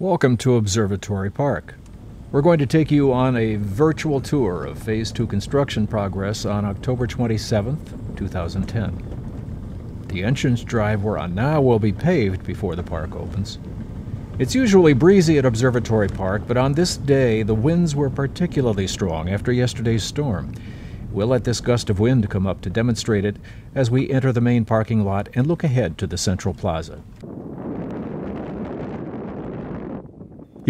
Welcome to Observatory Park. We're going to take you on a virtual tour of Phase 2 construction progress on October 27th, 2010. The entrance drive we're on now will be paved before the park opens. It's usually breezy at Observatory Park, but on this day the winds were particularly strong after yesterday's storm. We'll let this gust of wind come up to demonstrate it as we enter the main parking lot and look ahead to the central plaza.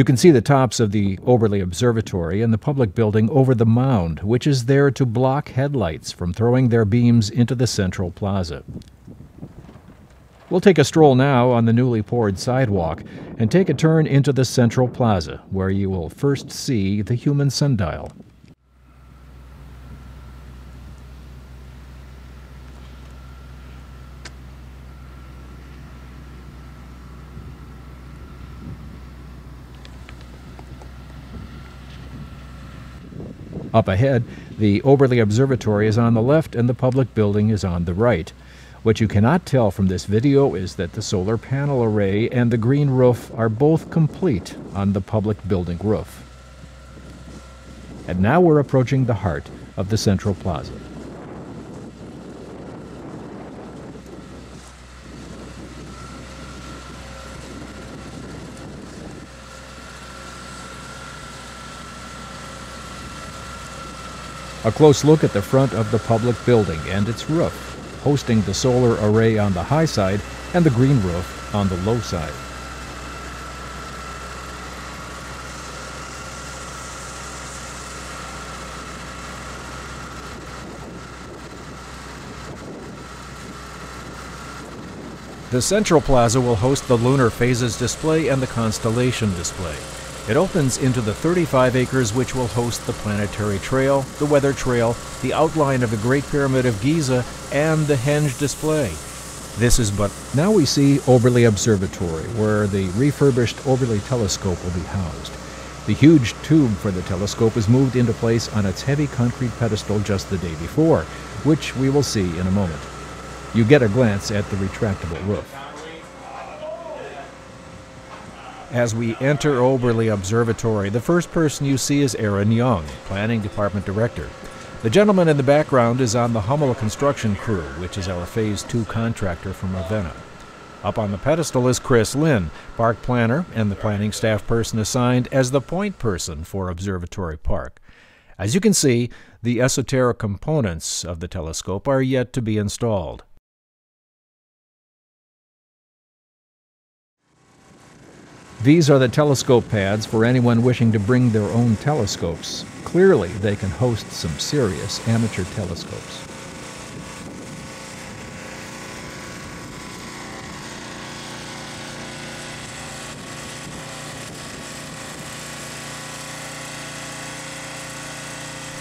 You can see the tops of the Oberle Observatory and the public building over the mound, which is there to block headlights from throwing their beams into the central plaza. We'll take a stroll now on the newly poured sidewalk and take a turn into the central plaza, where you will first see the human sundial. Up ahead, the Oberle Observatory is on the left and the public building is on the right. What you cannot tell from this video is that the solar panel array and the green roof are both complete on the public building roof. And now we're approaching the heart of the Central Plaza. A close look at the front of the public building and its roof, hosting the solar array on the high side and the green roof on the low side. The Central Plaza will host the Lunar Phases display and the Constellation display. It opens into the 35 acres which will host the Planetary Trail, the Weather Trail, the outline of the Great Pyramid of Giza, and the Henge display. This is but now we see Oberle Observatory, where the refurbished Oberle telescope will be housed. The huge tube for the telescope is moved into place on its heavy concrete pedestal just the day before, which we will see in a moment. You get a glance at the retractable roof. As we enter Oberle Observatory, the first person you see is Aaron Young, Planning Department Director. The gentleman in the background is on the Hummel construction crew, which is our Phase 2 contractor from Ravenna. Up on the pedestal is Chris Lynn, park planner and the planning staff person assigned as the point person for Observatory Park. As you can see, the esoteric components of the telescope are yet to be installed. These are the telescope pads for anyone wishing to bring their own telescopes. Clearly, they can host some serious amateur telescopes.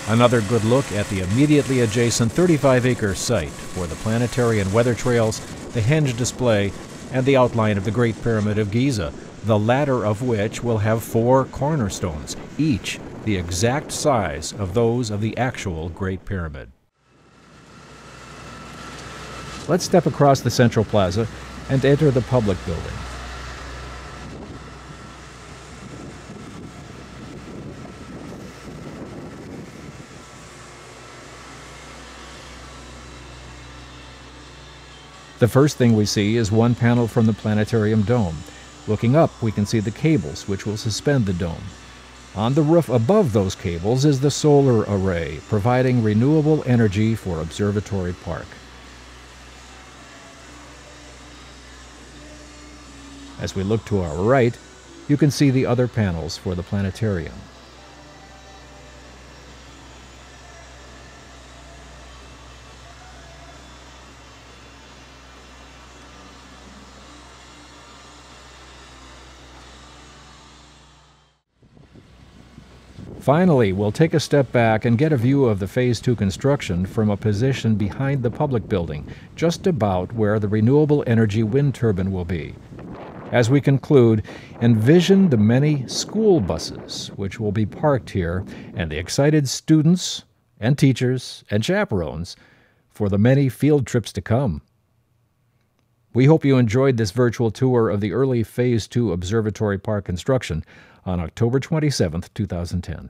Another good look at the immediately adjacent 35 acre site for the planetary and weather trails, the henge display, and the outline of the Great Pyramid of Giza, the latter of which will have four cornerstones, each the exact size of those of the actual Great Pyramid. Let's step across the central plaza and enter the public building. The first thing we see is one panel from the planetarium dome. Looking up, we can see the cables which will suspend the dome. On the roof above those cables is the solar array, providing renewable energy for Observatory Park. As we look to our right, you can see the other panels for the planetarium. Finally, we'll take a step back and get a view of the Phase 2 construction from a position behind the public building, just about where the renewable energy wind turbine will be. As we conclude, envision the many school buses which will be parked here and the excited students and teachers and chaperones for the many field trips to come. We hope you enjoyed this virtual tour of the early Phase 2 Observatory Park construction on October 27, 2010.